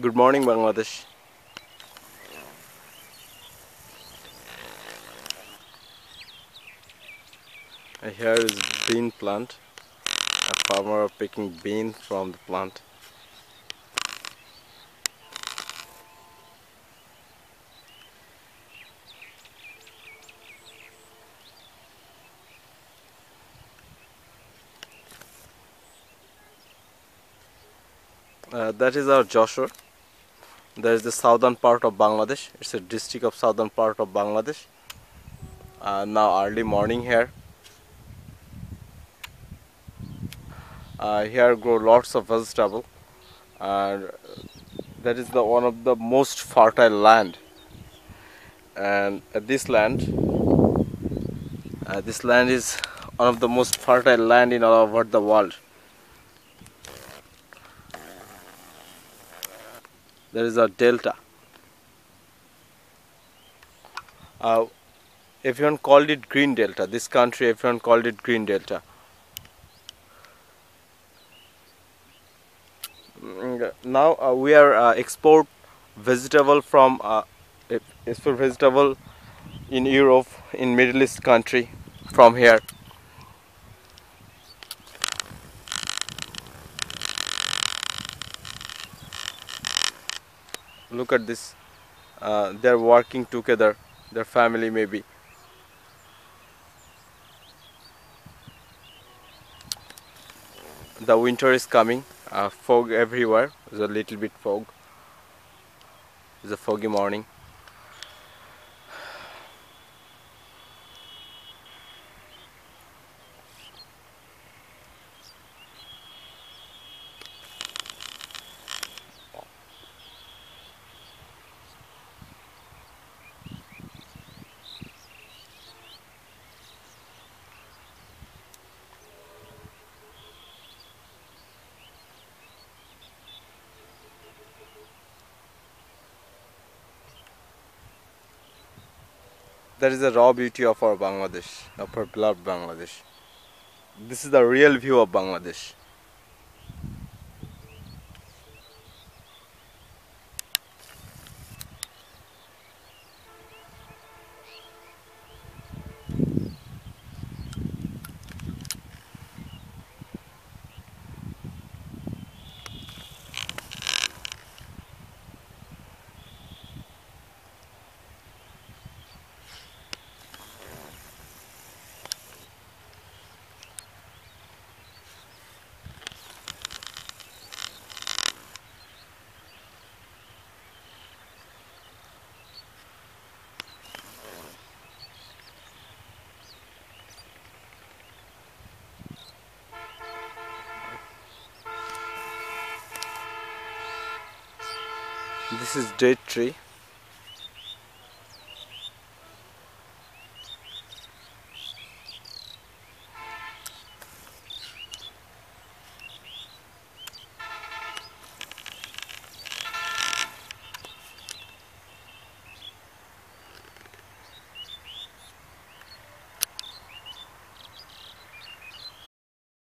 Good morning, Bangladesh. Here is bean plant. A farmer picking bean from the plant. Uh, that is our Jashore. That is the southern part of Bangladesh. It's a district of southern part of Bangladesh. Uh, now early morning here. Uh, here grow lots of vegetable, and that is the one of the most fertile land. And uh, this land, uh, this land is one of the most fertile land in all over the world. There is a delta. Uh, everyone called it green delta. This country, everyone called it green delta. Mm, Now uh, we are uh, export vegetable from uh, export vegetable in Europe, in Middle East country, from here. Look at this. Uh, they're working together. Their family maybe. The winter is coming. Uh, fog everywhere. There's a little bit fog. It's a foggy morning. That is the raw beauty of our Bangladesh, of our beloved Bangladesh. This is the real view of Bangladesh. This is date tree.